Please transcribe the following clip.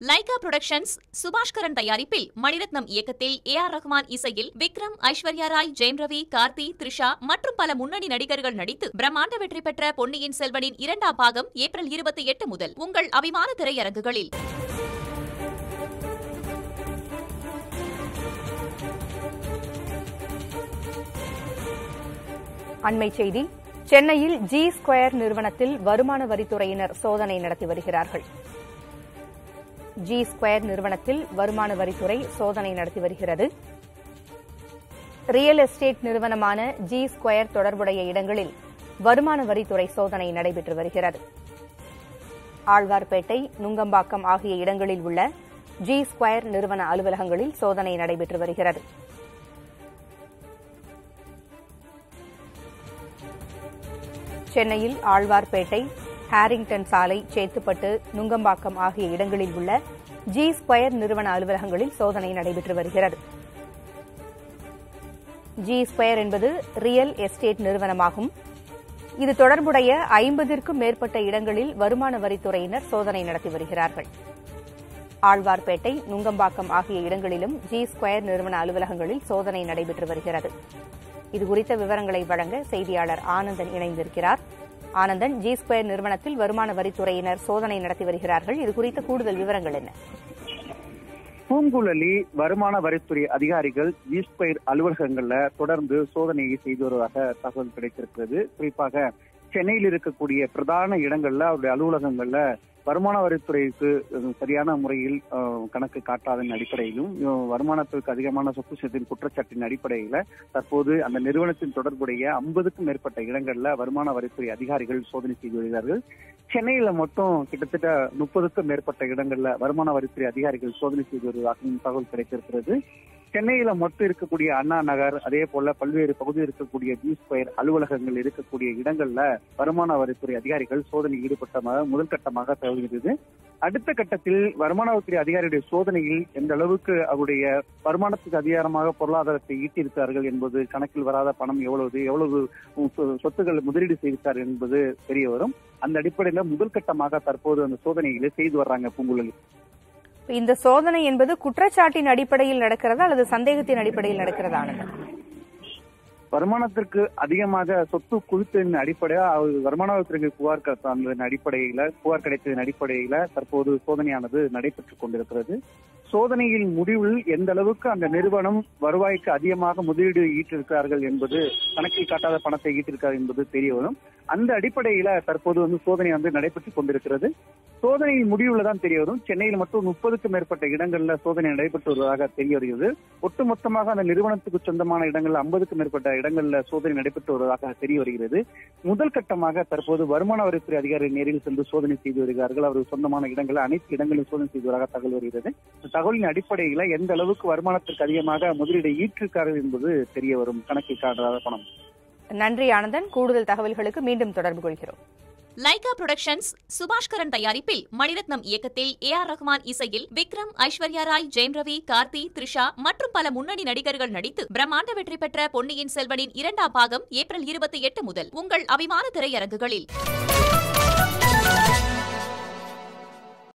Lyca productions Subaskaran தயாரிப்பில் மணிரத்னம் இயக்கத்தில் A R Rahman இசையில் விக்ரம் ஐஸ்வர்யா ராய் ஜெயம் ரவி கார்த்தி த்ரிஷா மற்றும் பல முன்னணி நடிகர்கள் நடித்து பிரம்மாண்ட வெற்றி பெற்ற பொன்னியின் செல்வனின் இரண்டாம் பாகம் ஏப்ரல் இருபத்தி எட்டு முதல் உங்கள் அபிமான திரையரங்குகளில். அண்மை செய்தி சென்னையில் ஜி ஸ்கொயர் நிறுவனத்தில் வருமான வரித்துறையினர் சோதனை நடத்தி வருகிறார்கள். ஜி ஸ்கொயர் நிறுவனத்தில் வருமான வரித்துறை சோதனை நடத்தி வருகிறது. ரியல் எஸ்டேட் நிறுவனமான ஜி ஸ்கொயர் தொடர்புடைய இடங்களில் வருமான வரித்துறை சோதனை நடைபெற்று வருகிறது. ஆழ்வார்பேட்டை நுங்கம்பாக்கம் ஆகிய இடங்களில் உள்ள ஜி ஸ்கொயர் நிறுவன அலுவலகங்களில் சோதனை நடைபெற்று வருகிறது. சென்னையில் ஆழ்வார்பேட்டை ஹாரிங்டன் சாலை சேத்துப்பட்டு நுங்கம்பாக்கம் ஆகிய இடங்களில் உள்ள ஜி ஸ்கொயர் நிறுவன அலுவலகங்களில் சோதனை நடைபெற்று வருகிறது. ஜி ஸ்கொயர் என்பது ரியல் எஸ்டேட் நிறுவனமாகும். இது தொடர்புடைய ஐம்பதிற்கும் மேற்பட்ட இடங்களில் வருமான வரித்துறையினர் சோதனை நடத்தி வருகிறார்கள். ஆழ்வார்பேட்டை நுங்கம்பாக்கம் ஆகிய இடங்களிலும் ஜி ஸ்கொயர் நிறுவன அலுவலகங்களில் சோதனை நடைபெற்று வருகிறது. இதுகுறித்த விவரங்களை வழங்க செய்தியாளர் ஆனந்தன் இணைந்திருக்கிறார். ஆனந்தன் ஜி ஸ்கொயர் நிறுவனத்தில் வருமான வரித்துறையினர் சோதனை நடத்தி வருகிறார்கள். இதுகுறித்த கூடுதல் விவரங்கள் என்ன? பூங்குழலி வருமான வரித்துறை அதிகாரிகள் ஈஸ்பயர் அலுவலகங்கள்ல தொடர்ந்து சோதனையை செய்து வருவதாக தகவல் கிடைத்திருக்கிறது. குறிப்பாக சென்னையில் இருக்கக்கூடிய பிரதான இடங்கள்ல அவருடைய அலுவலகங்கள்ல வருமான வரித்துறைக்கு சரியான முறையில் கணக்கு காட்டாதன் அடிப்படையிலும் வருமானத்திற்கு அதிகமான சொத்து சேர்த்தின் குற்றச்சாட்டின் அடிப்படையில தற்போது அந்த நிறுவனத்தின் தொடர்புடைய ஐம்பதுக்கும் மேற்பட்ட இடங்கள்ல வருமான வரித்துறை அதிகாரிகள் சோதனை செய்து வருகிறார்கள். சென்னையில மட்டும் கிட்டத்தட்ட முப்பதுக்கும் மேற்பட்ட இடங்கள்ல வருமான வரித்துறை அதிகாரிகள் சோதனை செய்து வருவதாகவும் தகவல் கிடைத்திருக்கிறது. சென்னையில மட்டும் இருக்கக்கூடிய அண்ணா நகர் அதே போல பல்வேறு பகுதியில் இருக்கக்கூடிய பி ஸ்கொயர் அலுவலகங்கள் இருக்கக்கூடிய இடங்கள்ல வருமான வரித்துறை அதிகாரிகள் சோதனை ஈடுபட்டமாக முதல் கட்டமாக தகவல்கிறது அடுத்த கட்டத்தில் வருமான வரித்துறை அதிகாரியுடைய சோதனையில் எந்த அளவுக்கு அவருடைய வருமானத்துக்கு அதிகாரமாக பொருளாதாரத்தை ஈட்டியிருக்கிறார்கள் என்பது கணக்கில் வராத பணம் எவ்வளவு எவ்வளவு சொத்துக்கள் முதலீடு செய்திருக்கார் என்பது தெரிய வரும் அந்த அடிப்படையில முதல் கட்டமாக தற்போது அந்த சோதனைகளை செய்து வர்றாங்க பூங்குழலி. இந்த சோதனை என்பது குற்றச்சாட்டின் அடிப்படையில் நடக்கிறதா அல்லது சந்தேகத்தின் அடிப்படையில் நடக்கிறதா வருமானத்திற்கு அதிகமாக சொத்து குவித்ததின் அடிப்படையில் அவர் வருமான வரித்துறைக்கு புகார் தந்ததன் அடிப்படையில புகார் கிடைத்ததன் அடிப்படையில தற்போது சோதனையானது நடைபெற்றுக் கொண்டிருக்கிறது. சோதனையின் முடிவில் எந்த அளவுக்கு அந்த நிறுவனம் வருவாய்க்கு அதிகமாக முதலீடு ஈட்டிருக்கிறார்கள் என்பது கணக்கில் காட்டாத பணத்தை ஈட்டிருக்கார்கள் என்பது தெரிய வரும். அந்த அடிப்படையில தற்போது வந்து சோதனை வந்து நடைபெற்றுக் கொண்டிருக்கிறது. சோதனையின் முடிவுல தான் தெரிய வரும். சென்னையில் மட்டும் முப்பதுக்கும் மேற்பட்ட இடங்கள்ல சோதனை நடைபெற்று வருவதாக தெரிய வருகிறது. ஒட்டுமொத்தமாக அந்த நிறுவனத்துக்கு சொந்தமான இடங்கள் ஐம்பதுக்கும் மேற்பட்ட இடங்கள்ல சோதனை நடைபெற்று வருவதாக தெரிய வருகிறது. முதல் கட்டமாக தற்போது வருமான வரித்துறை அதிகாரி நேரில் சென்று சோதனை செய்து வருகிறார்கள். அவர்கள் சொந்தமான இடங்கள் அனைத்து இடங்களிலும் சோதனை செய்து வருவதாக தகவல் வருகிறது. தகவலின் அடிப்படையில எந்த அளவுக்கு வருமானத்திற்கு அதிகமாக முதலீடு ஈற்றிருக்கார்கள் என்பது தெரிய வரும். கணக்கில் காட்டுறதாக பணம். நன்றி ஆனந்தன். கூடுதல் தகவல்களுக்கு மீண்டும் தொடர்பு கொள்கிறோம். லைகா புரொடக்ஷன்ஸ் சுபாஷ்கரன் தயாரிப்பில் மணிரத்னம் இயக்கத்தில் ஏ ஆர் ரஹ்மான் இசையில் விக்ரம் ஐஸ்வர்யா ராய் ஜெயம் ரவி கார்த்தி த்ரிஷா மற்றும் பல முன்னணி நடிகர்கள் நடித்து பிரம்மாண்ட வெற்றி பெற்ற பொன்னியின் செல்வனின் இரண்டாம் பாகம் ஏப்ரல் இருபத்தி எட்டு முதல் உங்கள் அபிமான திரையரங்குகளில்.